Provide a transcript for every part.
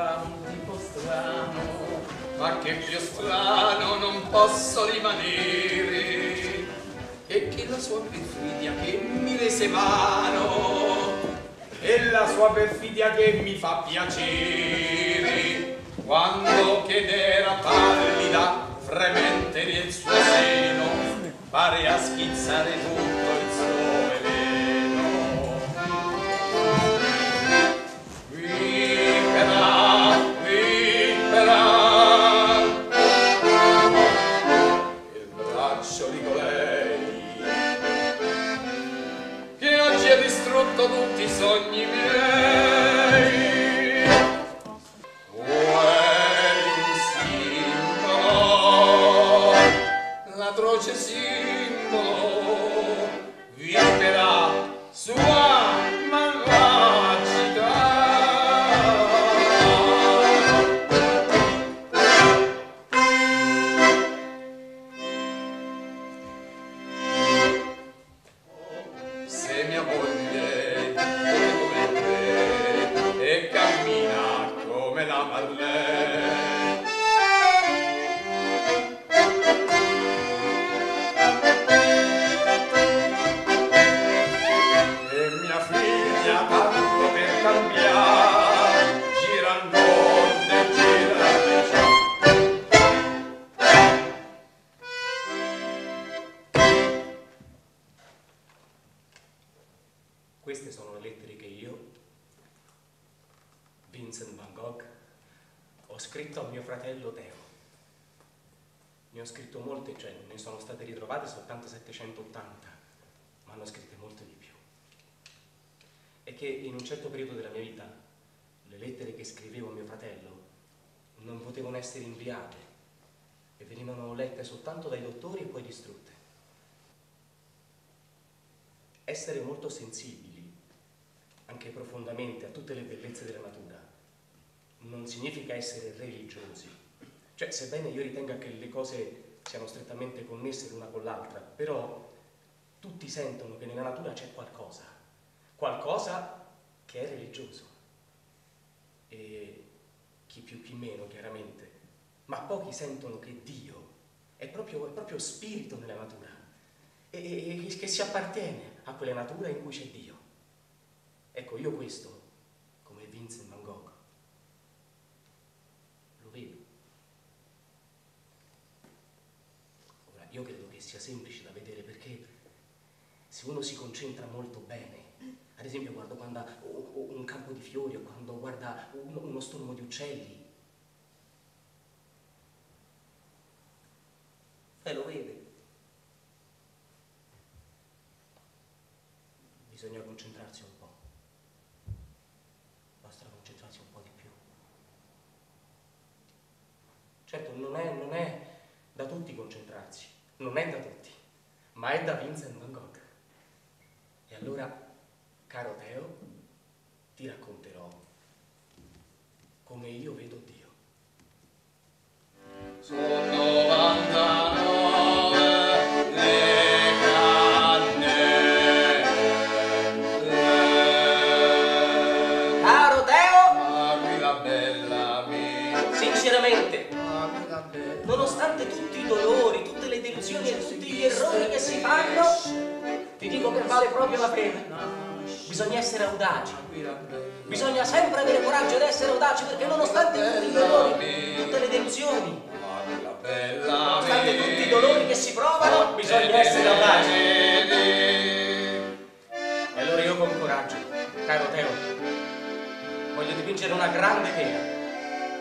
strano, un tipo strano, ma che più strano non posso rimanere, e che la sua perfidia che mi rese vano, e la sua perfidia che mi fa piacere, quando che era pallida, fremente nel suo seno, pare a schizzare tutto Vincent Van Gogh, ho scritto a mio fratello Teo. Ne ho scritto molte, cioè ne sono state ritrovate soltanto 780, ma hanno scritte molte di più. E che in un certo periodo della mia vita le lettere che scrivevo a mio fratello non potevano essere inviate e venivano lette soltanto dai dottori e poi distrutte. Essere molto sensibili, anche profondamente, a tutte le bellezze della natura, non significa essere religiosi. Cioè, sebbene io ritenga che le cose siano strettamente connesse l'una con l'altra, però tutti sentono che nella natura c'è qualcosa, qualcosa che è religioso. E chi più chi meno, chiaramente, ma pochi sentono che Dio è proprio, è proprio spirito nella natura e, e- che si appartiene a quella natura in cui c'è Dio. Ecco, io questo, come Vincent Van Gogh, lo vedo. Ora, io semplice da vedere perché se uno si concentra molto bene, ad esempio guarda quando ha un campo di fiori o quando guarda uno stormo di uccelli, e lo vede. Bisogna concentrarsi un po'. Basta concentrarsi un po' di più. Certo, non è, non è da tutti concentrarsi, non è da tutti, ma è da Vincent Van Gogh. E allora, caro Teo, ti racconterò come io vedo Dio. Sono essere audaci, bisogna sempre avere coraggio ed essere audaci perché nonostante tutti i dolori, tutte le delusioni, nonostante tutti i dolori che si provano, bisogna essere audaci. E allora io con coraggio, caro Teo, voglio dipingere una grande tela.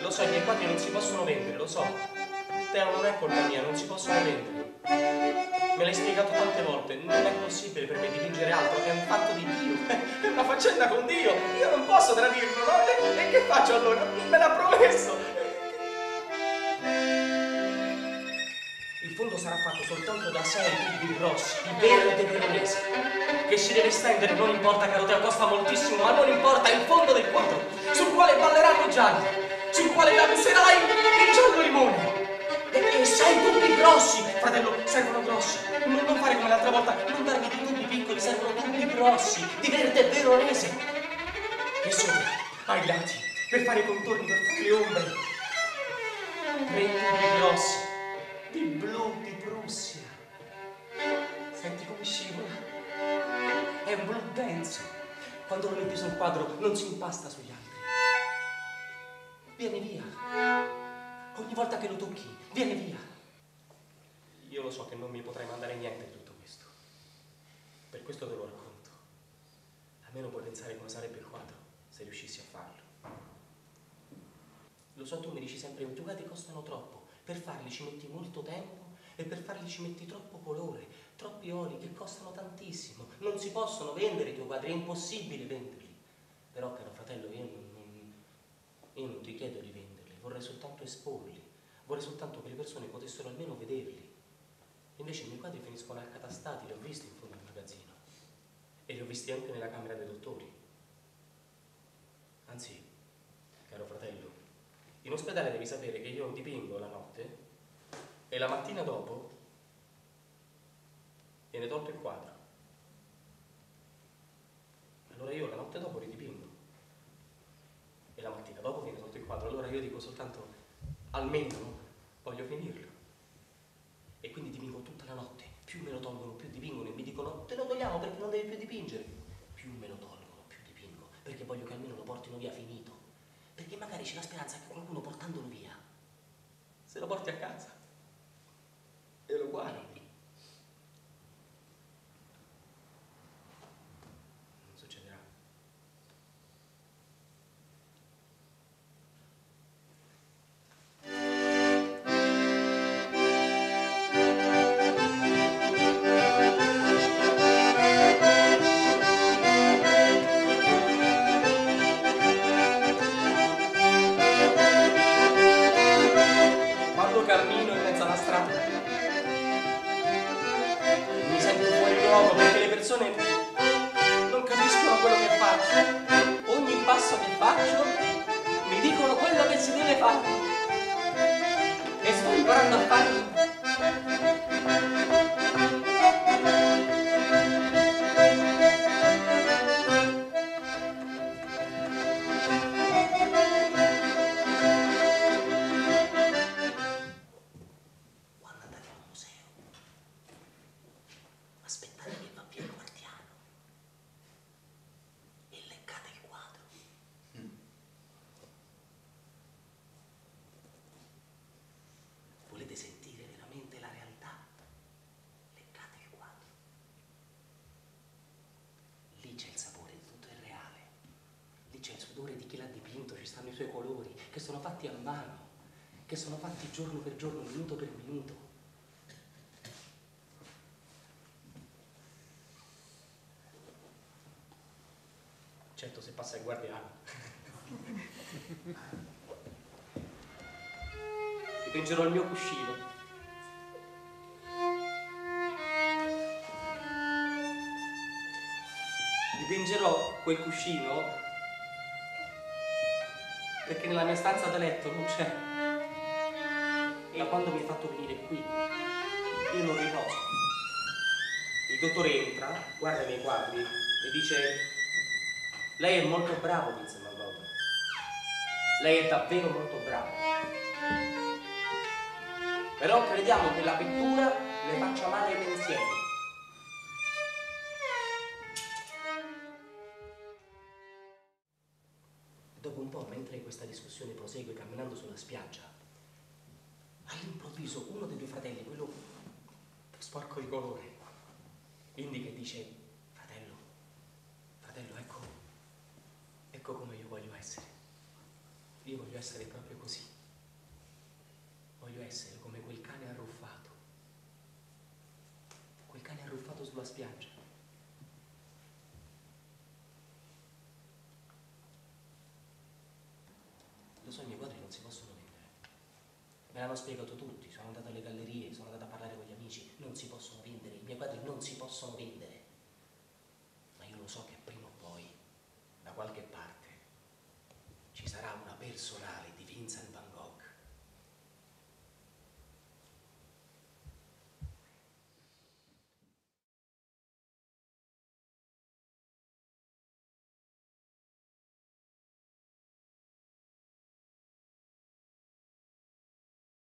Lo so, i miei quadri non si possono vendere, lo so. Teo, non è colpa mia, non si possono vendere. Me l'hai spiegato tante volte, non è possibile per me dipingere altro, è un fatto di Dio, è una faccenda con Dio, io non posso tradirlo, no? E, che faccio allora? Me l'ha promesso! Il fondo sarà fatto soltanto da sei tubi grossi, di verde veronese, che si deve stendere, non importa caro Teo, costa moltissimo, ma non importa, il fondo del quadro, sul quale balleranno i gialli, sul quale danzerai il giallo limone. Sei tubi grossi, fratello, servono grossi. Non, non fare come l'altra volta, non darmi dei tubi piccoli, servono tubi grossi, di verde veronese. E sopra, ai lati, per fare i contorni, per fare le ombre. Tre tubi grossi, di blu, di Prussia. Senti come scivola? È un blu denso. Quando lo metti sul quadro non si impasta sugli altri. Vieni via. Ogni volta che lo tocchi, vieni via. So che non mi potrai mandare niente di tutto questo. Per questo te lo racconto. Almeno puoi pensare come sarebbe il quadro se riuscissi a farlo. Lo so, tu mi dici sempre, i tuoi quadri costano troppo. Per farli ci metti molto tempo e per farli ci metti troppo colore, troppi oli che costano tantissimo. Non si possono vendere i tuoi quadri, è impossibile venderli. Però, caro fratello, io non, non, io non ti chiedo di venderli, vorrei soltanto esporli. Vorrei soltanto che le persone potessero almeno vederli. Invece i miei quadri finiscono accatastati, li ho visti in fondo al magazzino. E li ho visti anche nella camera dei dottori. Anzi, caro fratello, in ospedale devi sapere che io dipingo la notte e la mattina dopo viene tolto il quadro. Allora io la notte dopo ridipingo e la mattina dopo viene tolto il quadro. Allora io dico soltanto almeno voglio finirlo. E quindi dipingo tutta la notte. Più me lo tolgono, più dipingono e mi dicono te lo togliamo perché non devi più dipingere. Più me lo tolgono, più dipingo, perché voglio che almeno lo portino via finito. Perché magari c'è la speranza che qualcuno portandolo via se lo porti a casa fatti a mano, che sono fatti giorno per giorno, minuto per minuto. Certo, se passa il guardiano. Dipingerò il mio cuscino. Dipingerò quel cuscino perché nella mia stanza da letto non c'è. E da quando mi hai fatto venire qui, io non riposo. Il dottore entra, guarda i miei quadri e dice lei è molto bravo, Vincent Van. Lei è davvero molto bravo. Però crediamo che la pittura le faccia male ai pensieri. Questa discussione prosegue camminando sulla spiaggia, all'improvviso uno dei due fratelli, quello sporco di colore, indica e dice, fratello, fratello, ecco, ecco come io voglio essere. Io voglio essere proprio così. Voglio essere come quel cane arruffato. Quel cane arruffato sulla spiaggia. i miei quadri non si possono vendere. Me l'hanno spiegato tutti, sono andato alle gallerie, sono andato a parlare con gli amici, non si possono vendere, i miei quadri non si possono vendere. Ma io lo so che prima o poi, da qualche parte, ci sarà una personale di Vincent